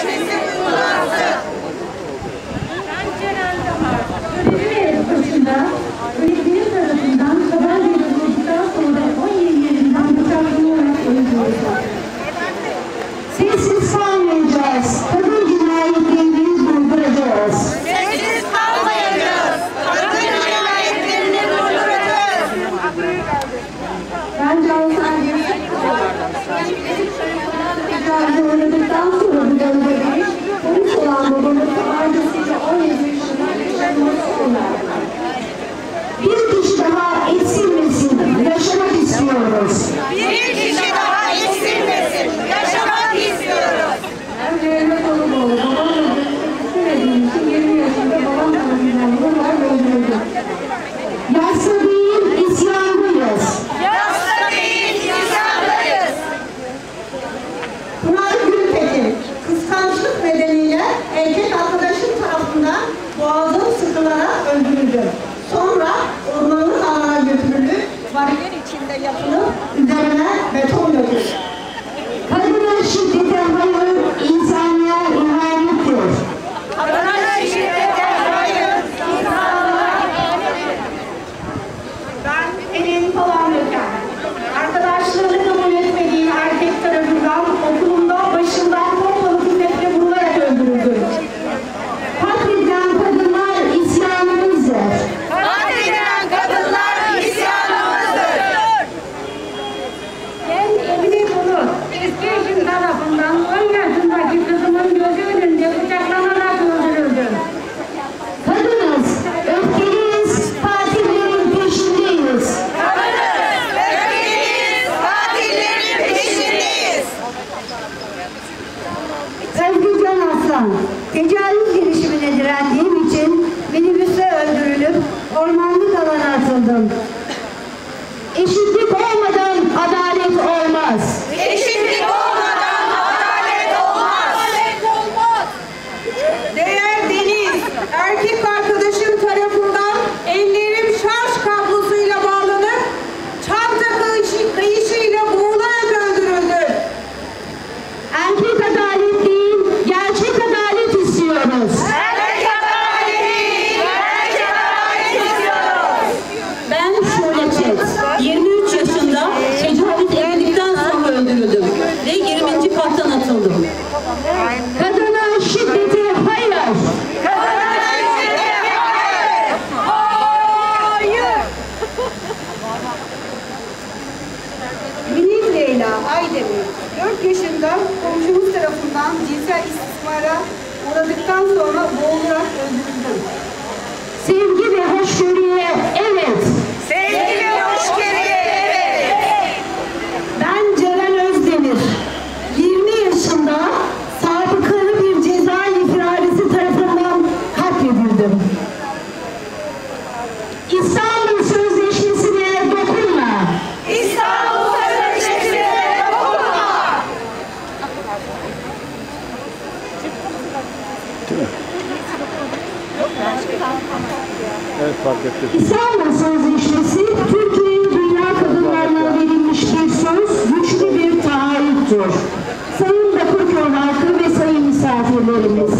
sözleşmesi babamızın ailesiyle 17 yaşında yaşaması sona erdi. Bir kişi daha eksilmesin, yaşamak istiyoruz. Bir kişi daha eksilmesin. Yaşamak istiyoruz. Ben Mehmet Oluboğlu, babamla istemediğim için 20 yaşında babam tarafından vurularak öldürüldü. Boğazım sıkılarak öldürüldü. Sonra ormanlık alana götürülüp bariyer içinde yapılıp üzerine beton Can Aslan, tecavüz girişimine direndiğim için minibüste öldürülüp ormanlık alana atıldım. Eşitlik olmadan adalet olmaz. Aydemir, 4 yaşında komşumuz tarafından cinsel istismara uğradıktan sonra boğularak öldürüldü. Sevgi ve hoşgörüye evet. Sevgi ve hoşgörüye evet. Ben Ceren Özdemir. 20 yaşında sabıkalı bir cezaevi firarisi tarafından katledildim. İstanbul Sözleşmesi'ne dokunma. İstanbul Sözleşmesi'ne dokunma. Evet fark ettim. İstanbul Sözleşmesi Türkiye'ye dünya kadınlarına verilmiş bir söz, güçlü bir taahhüttür. Sayın Bakırköy halkı ve sayın misafirlerimiz,